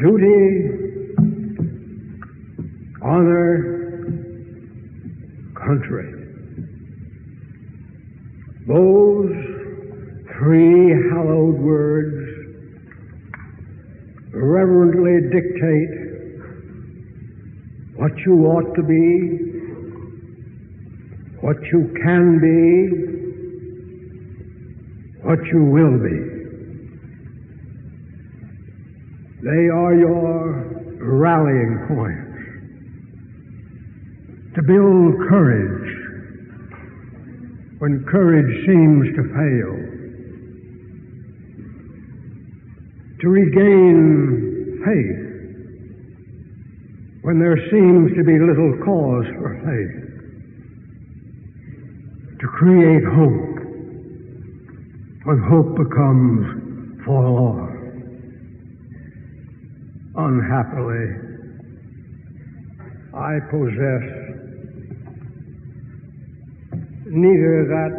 duty, honor, country. Those three hallowed words reverently dictate what you ought to be, what you can be, what you will be. They are your rallying points. To build courage when courage seems to fail, to regain faith when there seems to be little cause for faith, to create hope when hope becomes forlorn. Unhappily, I possess neither that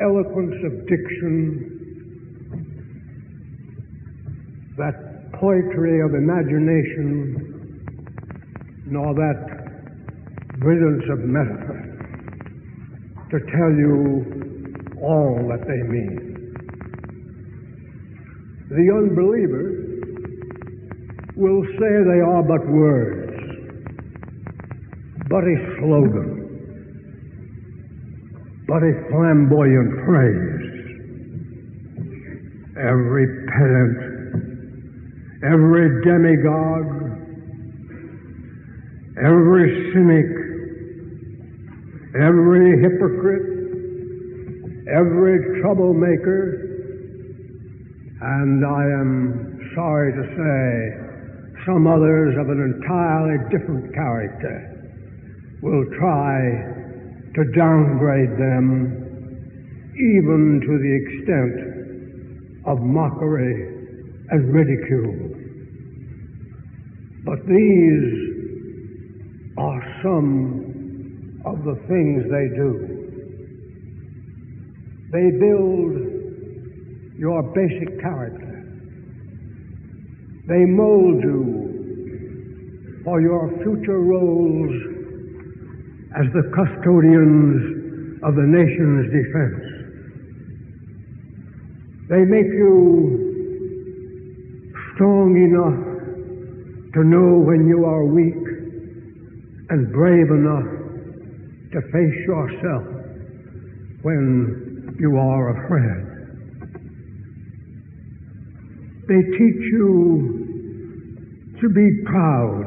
eloquence of diction, that poetry of imagination, nor that brilliance of metaphor to tell you all that they mean. The unbeliever will say they are but words, but a slogan, but a flamboyant phrase. Every pedant, every demagogue, every cynic, every hypocrite, every troublemaker, and I am sorry to say, some others of an entirely different character will try to downgrade them even to the extent of mockery and ridicule. But these are some of the things they do. They build your basic character. They mold you for your future roles as the custodians of the nation's defense. They make you strong enough to know when you are weak and brave enough to face yourself when you are afraid. They teach you to be proud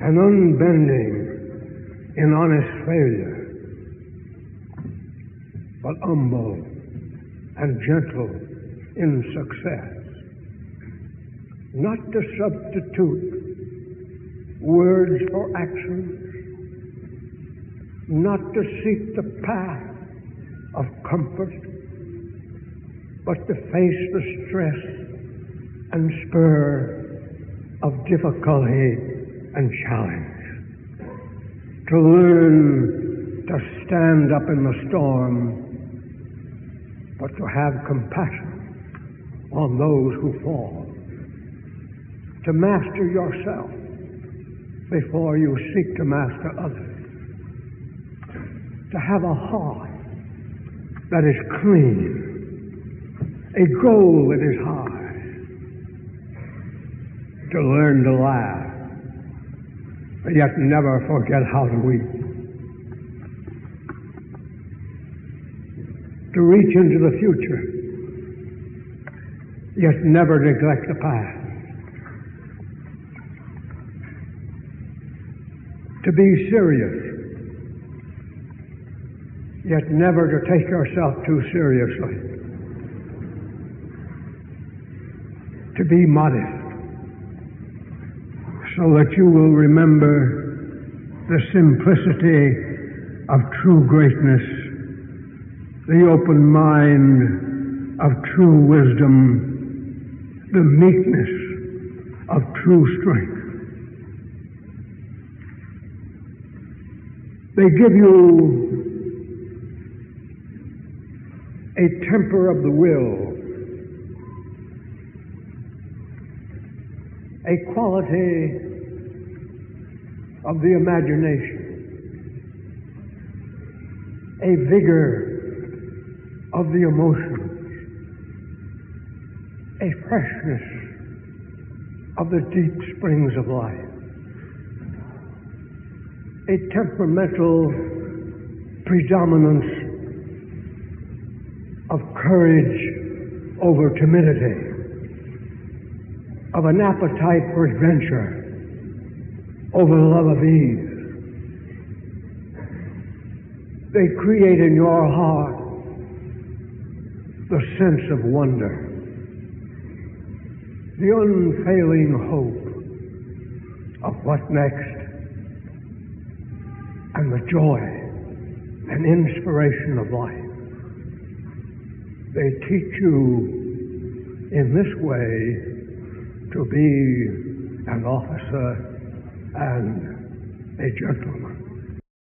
and unbending in honest failure, but humble and gentle in success. Not to substitute words for actions, not to seek the path of comfort but to face the stress and spur of difficulty and challenge. To learn to stand up in the storm, but to have compassion on those who fall. To master yourself before you seek to master others. To have a heart that is clean a goal that is high, to learn to laugh, but yet never forget how to weep, to reach into the future, yet never neglect the past, to be serious, yet never to take yourself too seriously. To be modest so that you will remember the simplicity of true greatness, the open mind of true wisdom, the meekness of true strength. They give you a temper of the will a quality of the imagination, a vigor of the emotions, a freshness of the deep springs of life, a temperamental predominance of courage over timidity, of an appetite for adventure over the love of ease. They create in your heart the sense of wonder, the unfailing hope of what next, and the joy and inspiration of life. They teach you in this way to be an officer and a gentleman.